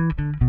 Mm-hmm.